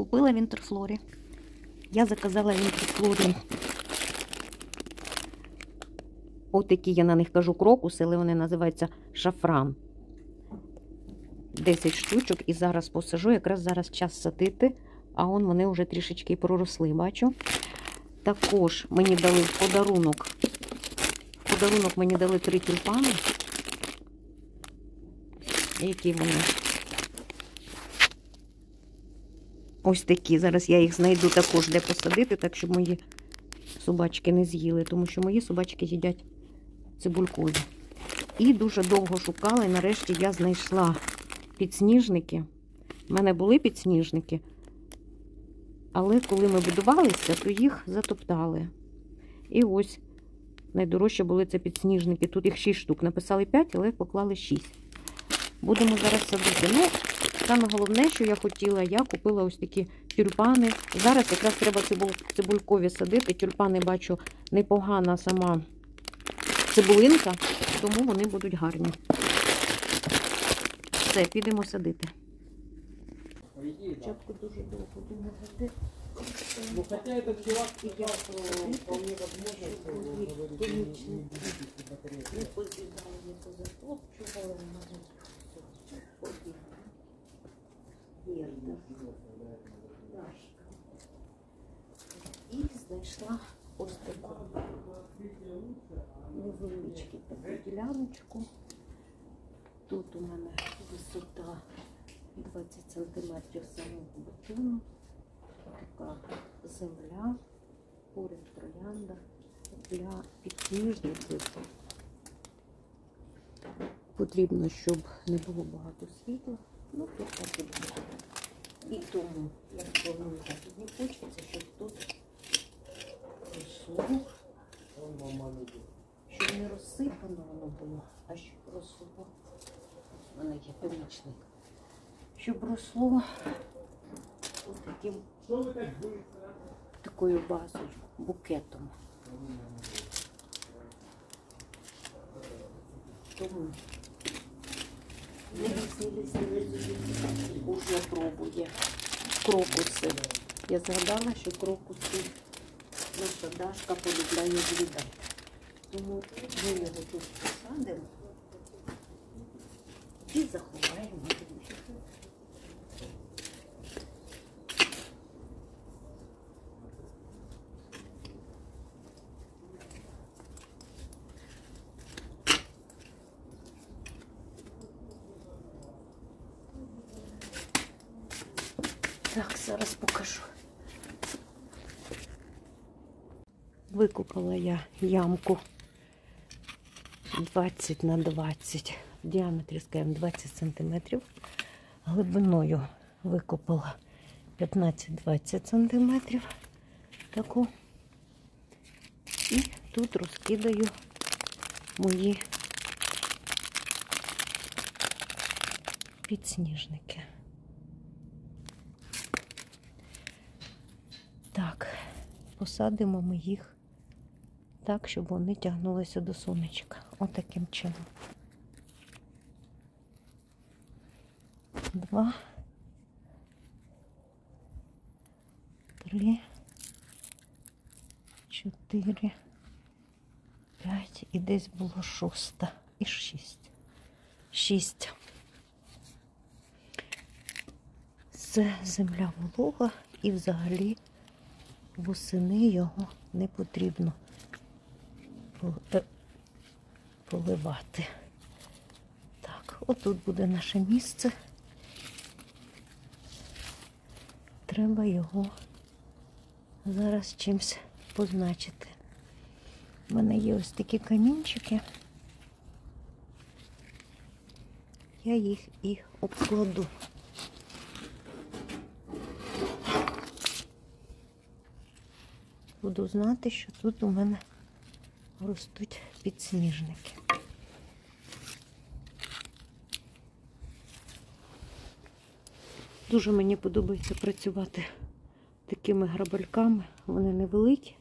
Купила в Інтерфлорі. Я заказала в Інтерфлорі. Отакі я на них кажу крокуси, але вони називаються шафран. 10 штучок і зараз посажу. Якраз зараз час садити, а он вони вже трішечки проросли, бачу. Також мені дали подарунок. В подарунок мені дали три тюльпани. Які вони? Ось такі. Зараз я їх знайду також, де посадити, так щоб мої собачки не з'їли, тому що мої собачки їдять цибулькові. І дуже довго шукала, і нарешті я знайшла підсніжники. У мене були підсніжники, але коли ми будувалися, то їх затоптали. І ось найдорожче були це підсніжники. Тут їх 6 штук. Написали 5, але поклали 6. Будемо зараз садити. Ну, саме головне, що я хотіла, я купила ось такі тюльпани. Зараз якраз треба цибулькові садити. Тюльпани бачу непогана сама цибулинка, тому вони будуть гарні. Все, підемо садити. Спочатку дуже довго думати. Ну хотя этот чувак сказал, что вполне возможно, что он говорит, что не будет батареи. Не позбігали, не позатопчували, мабуть. Вірно. Дашка. І знайшла ось таку невеличку таку діляночку. Тут у мене висота 20 см самого бетону. Така земля, поряд троянда для підсніжників. Потрібно, щоб не було багато світла. Ну, тут так і тому я планую так. Мені хочеться, щоб тут маленький. щоб не розсипано воно було, а щоб росло. У мене є помічник. Щоб росло ось таким, такою базою, букетом. Тому не веселість, не Кожна пробує крокуси. Я згадала, що крокуси наша Дашка полюбляє з'їдати. Тому ми його тут посадимо і заховаємо. друзі. Так, зараз покажу. Викопала я ямку 20 на 20 в діаметрі, скажімо, 20 сантиметрів. Глибиною викопала 15-20 сантиметрів. Таку. І тут розкидаю мої підсніжники. Так, посадимо ми їх так, щоб вони тягнулися до сонечка. Отаким чином. Два. Три. Чотири. П'ять. І десь було шоста. І шість. Шість. Це земля волога і взагалі восени його не потрібно поливати. Так, отут буде наше місце. Треба його зараз чимось позначити. У мене є ось такі камінчики. Я їх і обкладу. Буду знати, що тут у мене ростуть підсніжники. Дуже мені подобається працювати такими грабельками. Вони невеликі,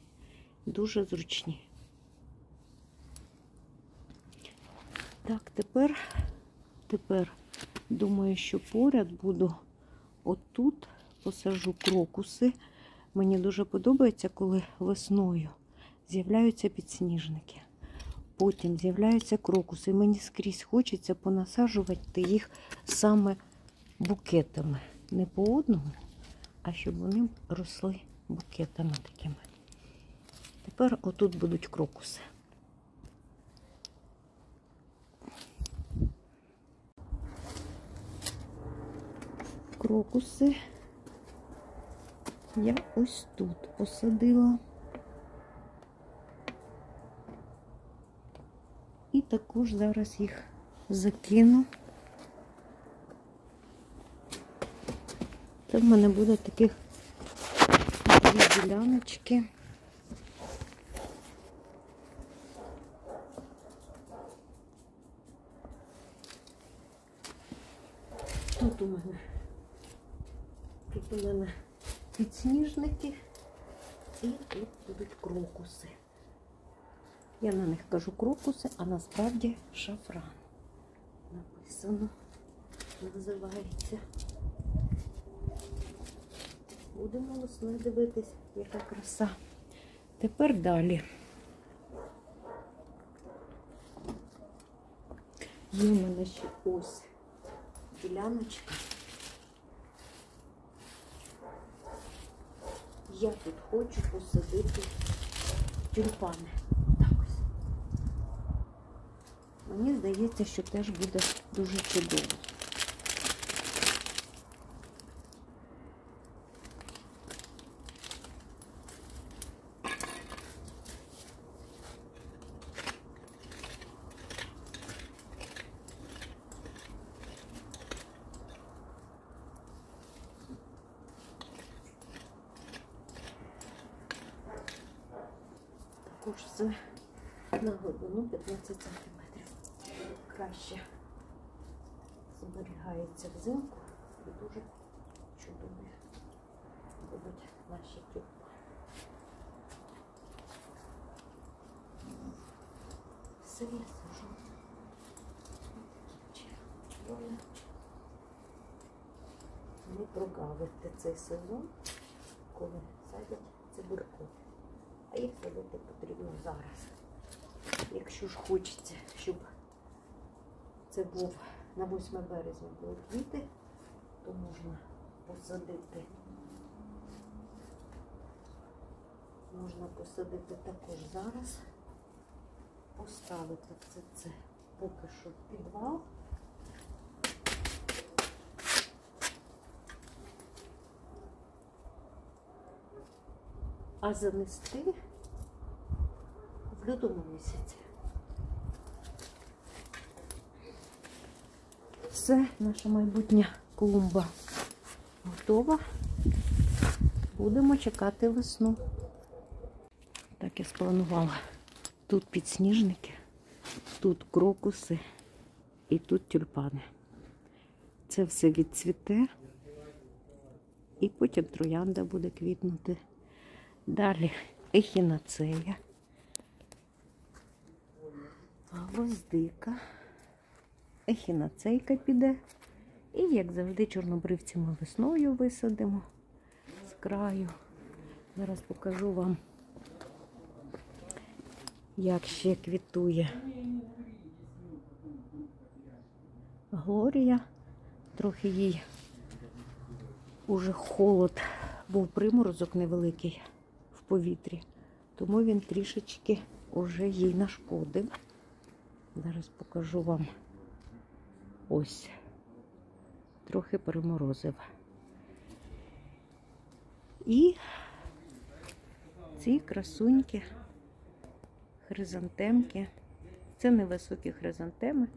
дуже зручні. Так, тепер, тепер думаю, що поряд буду отут посаджу крокуси. Мені дуже подобається, коли весною з'являються підсніжники. Потім з'являються крокуси. Мені скрізь хочеться понасаджувати їх саме букетами. Не по одному, а щоб вони росли букетами такими. Тепер отут будуть крокуси. Крокуси я ось тут посадила. І також зараз їх закину. Це в мене буде таких дві діляночки. Тут у мене тут у мене і тут будуть крокуси. Я на них кажу крокуси, а насправді шафран. Написано, називається. Будемо весною дивитись, яка краса. Тепер далі. Є в мене ще ось діляночка. Я тут хочу посадити тюльпани. Так ось. Мені здається, що теж буде дуже чудово. Також це на глибину 15 см. Краще зберігається взимку і дуже чудові будуть наші тюльпани. Все я сажу. Не прогавити цей сезон, коли садять цибульку. А їх садити потрібно зараз. Якщо ж хочеться, щоб це був на 8 березня були квіти, то можна посадити. Можна посадити також зараз, поставити це, це поки що в підвал. А занести в лютому місяці. Все, наша майбутня клумба готова. Будемо чекати весну. Так я спланувала. Тут підсніжники, тут крокуси і тут тюльпани. Це все відцвіте, і потім троянда буде квітнути. Далі ехінацея, гвоздика, ехінацейка піде. І, як завжди, чорнобривці ми весною висадимо з краю. Зараз покажу вам, як ще квітує Глорія. Трохи їй уже холод, був приморозок невеликий повітрі, тому він трішечки уже їй нашкодив. Зараз покажу вам ось. Трохи переморозив. І ці красуньки, хризантемки. Це невисокі хризантеми.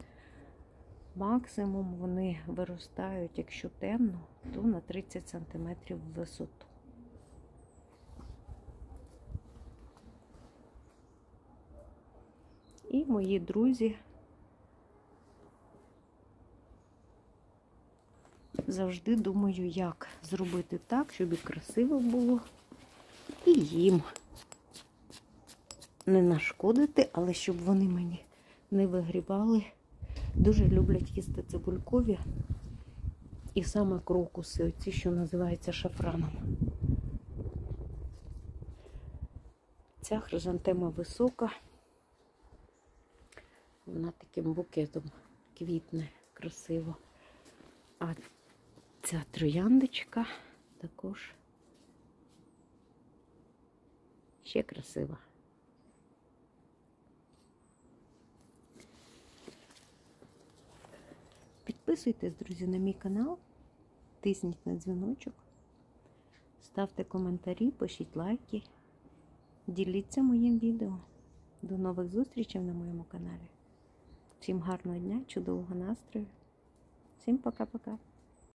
Максимум вони виростають, якщо темно, то на 30 см в висоту. І мої друзі завжди думаю, як зробити так, щоб і красиво було, і їм не нашкодити, але щоб вони мені не вигрібали. Дуже люблять їсти цибулькові І саме крокуси, оці, що називаються шафраном. Ця хризантема висока. Вона таким букетом квітне красиво. А ця трояндочка також ще красива. Підписуйтесь, друзі, на мій канал, тисніть на дзвіночок, ставте коментарі, пишіть лайки, діліться моїм відео. До нових зустрічей на моєму каналі. Всім гарного дня, чудового настрою. Всім пока-пока.